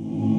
Ooh.